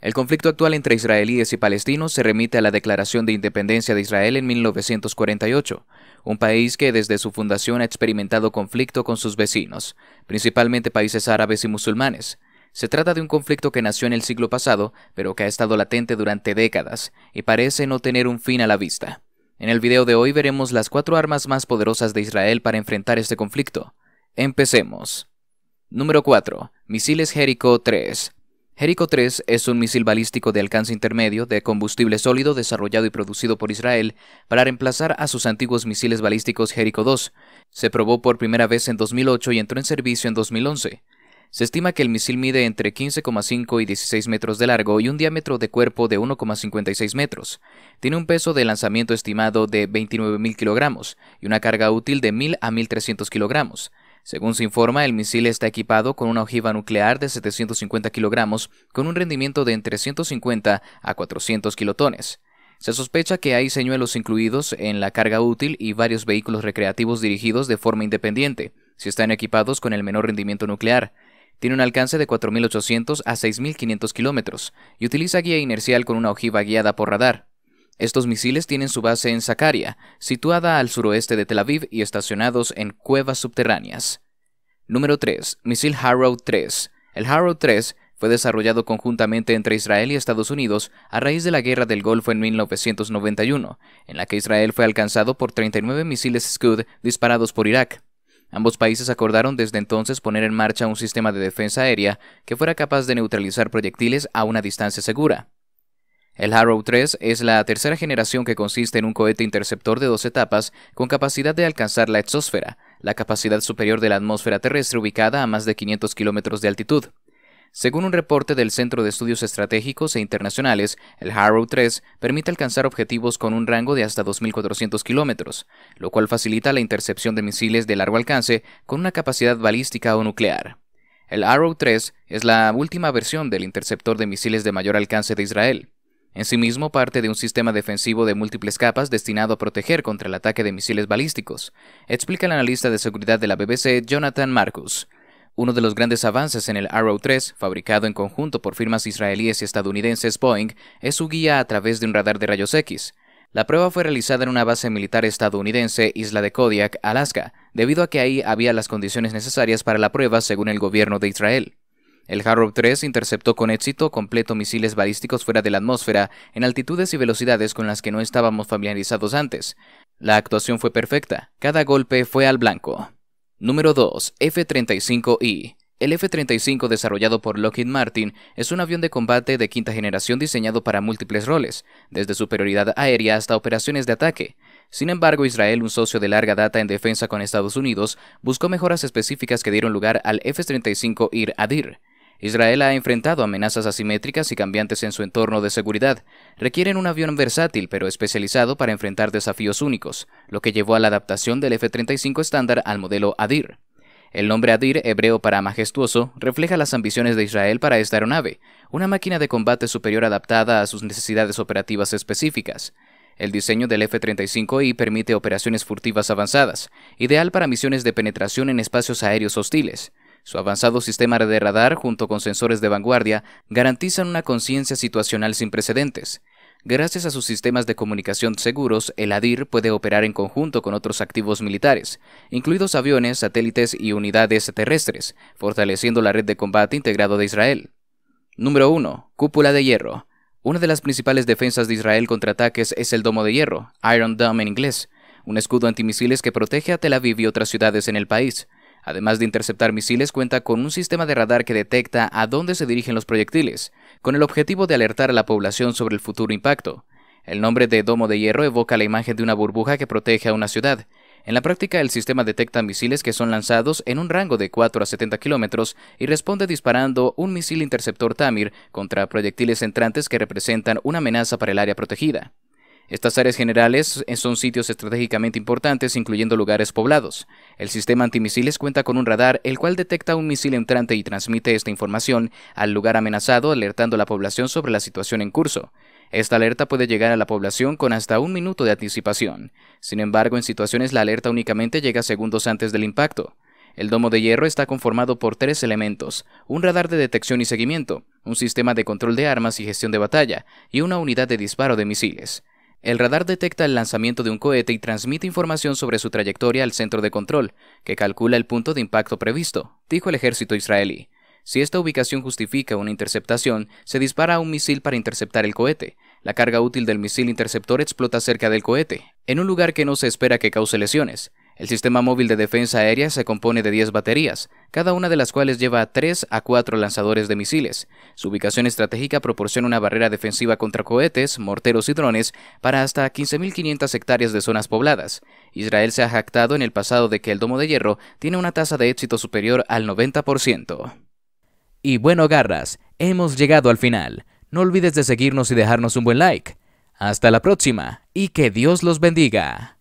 El conflicto actual entre israelíes y palestinos se remite a la Declaración de Independencia de Israel en 1948, un país que desde su fundación ha experimentado conflicto con sus vecinos, principalmente países árabes y musulmanes. Se trata de un conflicto que nació en el siglo pasado, pero que ha estado latente durante décadas y parece no tener un fin a la vista. En el video de hoy veremos las cuatro armas más poderosas de Israel para enfrentar este conflicto. Empecemos. Número 4. Misiles Jericho 3. Jericho 3 es un misil balístico de alcance intermedio de combustible sólido desarrollado y producido por Israel para reemplazar a sus antiguos misiles balísticos Jericho 2. Se probó por primera vez en 2008 y entró en servicio en 2011. Se estima que el misil mide entre 15,5 y 16 metros de largo y un diámetro de cuerpo de 1,56 metros. Tiene un peso de lanzamiento estimado de 29.000 kilogramos y una carga útil de 1.000 a 1.300 kilogramos. Según se informa, el misil está equipado con una ojiva nuclear de 750 kilogramos con un rendimiento de entre 150 a 400 kilotones. Se sospecha que hay señuelos incluidos en la carga útil y varios vehículos recreativos dirigidos de forma independiente, si están equipados con el menor rendimiento nuclear. Tiene un alcance de 4.800 a 6.500 kilómetros y utiliza guía inercial con una ojiva guiada por radar. Estos misiles tienen su base en Zakaria, situada al suroeste de Tel Aviv y estacionados en cuevas subterráneas. Número 3. Misil Harrow 3. El Harrow 3 fue desarrollado conjuntamente entre Israel y Estados Unidos a raíz de la Guerra del Golfo en 1991, en la que Israel fue alcanzado por 39 misiles Scud disparados por Irak. Ambos países acordaron desde entonces poner en marcha un sistema de defensa aérea que fuera capaz de neutralizar proyectiles a una distancia segura. El Harrow 3 es la tercera generación que consiste en un cohete interceptor de dos etapas con capacidad de alcanzar la exósfera, la capacidad superior de la atmósfera terrestre ubicada a más de 500 kilómetros de altitud. Según un reporte del Centro de Estudios Estratégicos e Internacionales, el Harrow 3 permite alcanzar objetivos con un rango de hasta 2.400 kilómetros, lo cual facilita la intercepción de misiles de largo alcance con una capacidad balística o nuclear. El Arrow 3 es la última versión del interceptor de misiles de mayor alcance de Israel. En sí mismo parte de un sistema defensivo de múltiples capas destinado a proteger contra el ataque de misiles balísticos, explica el analista de seguridad de la BBC Jonathan Marcus. Uno de los grandes avances en el Arrow 3, fabricado en conjunto por firmas israelíes y estadounidenses Boeing, es su guía a través de un radar de rayos X. La prueba fue realizada en una base militar estadounidense, isla de Kodiak, Alaska, debido a que ahí había las condiciones necesarias para la prueba según el gobierno de Israel. El Harrow 3 interceptó con éxito completo misiles balísticos fuera de la atmósfera en altitudes y velocidades con las que no estábamos familiarizados antes. La actuación fue perfecta, cada golpe fue al blanco. Número 2. F-35I. El F-35 desarrollado por Lockheed Martin es un avión de combate de quinta generación diseñado para múltiples roles, desde superioridad aérea hasta operaciones de ataque. Sin embargo, Israel, un socio de larga data en defensa con Estados Unidos, buscó mejoras específicas que dieron lugar al F-35 IR Adir. Israel ha enfrentado amenazas asimétricas y cambiantes en su entorno de seguridad. Requieren un avión versátil pero especializado para enfrentar desafíos únicos, lo que llevó a la adaptación del F-35 estándar al modelo Adir. El nombre Adir, hebreo para majestuoso, refleja las ambiciones de Israel para esta aeronave, una máquina de combate superior adaptada a sus necesidades operativas específicas. El diseño del F-35I permite operaciones furtivas avanzadas, ideal para misiones de penetración en espacios aéreos hostiles. Su avanzado sistema de radar, junto con sensores de vanguardia, garantizan una conciencia situacional sin precedentes. Gracias a sus sistemas de comunicación seguros, el ADIR puede operar en conjunto con otros activos militares, incluidos aviones, satélites y unidades terrestres, fortaleciendo la red de combate integrado de Israel. Número 1. Cúpula de hierro. Una de las principales defensas de Israel contra ataques es el domo de hierro, Iron Dome en inglés, un escudo antimisiles que protege a Tel Aviv y otras ciudades en el país. Además de interceptar misiles, cuenta con un sistema de radar que detecta a dónde se dirigen los proyectiles, con el objetivo de alertar a la población sobre el futuro impacto. El nombre de Domo de Hierro evoca la imagen de una burbuja que protege a una ciudad. En la práctica, el sistema detecta misiles que son lanzados en un rango de 4 a 70 kilómetros y responde disparando un misil interceptor Tamir contra proyectiles entrantes que representan una amenaza para el área protegida. Estas áreas generales son sitios estratégicamente importantes, incluyendo lugares poblados. El sistema antimisiles cuenta con un radar, el cual detecta un misil entrante y transmite esta información al lugar amenazado, alertando a la población sobre la situación en curso. Esta alerta puede llegar a la población con hasta un minuto de anticipación. Sin embargo, en situaciones la alerta únicamente llega segundos antes del impacto. El domo de hierro está conformado por tres elementos, un radar de detección y seguimiento, un sistema de control de armas y gestión de batalla, y una unidad de disparo de misiles. El radar detecta el lanzamiento de un cohete y transmite información sobre su trayectoria al centro de control, que calcula el punto de impacto previsto, dijo el ejército israelí. Si esta ubicación justifica una interceptación, se dispara un misil para interceptar el cohete. La carga útil del misil interceptor explota cerca del cohete, en un lugar que no se espera que cause lesiones. El sistema móvil de defensa aérea se compone de 10 baterías, cada una de las cuales lleva 3 a 4 lanzadores de misiles. Su ubicación estratégica proporciona una barrera defensiva contra cohetes, morteros y drones para hasta 15.500 hectáreas de zonas pobladas. Israel se ha jactado en el pasado de que el domo de hierro tiene una tasa de éxito superior al 90%. Y bueno, garras, hemos llegado al final. No olvides de seguirnos y dejarnos un buen like. Hasta la próxima y que Dios los bendiga.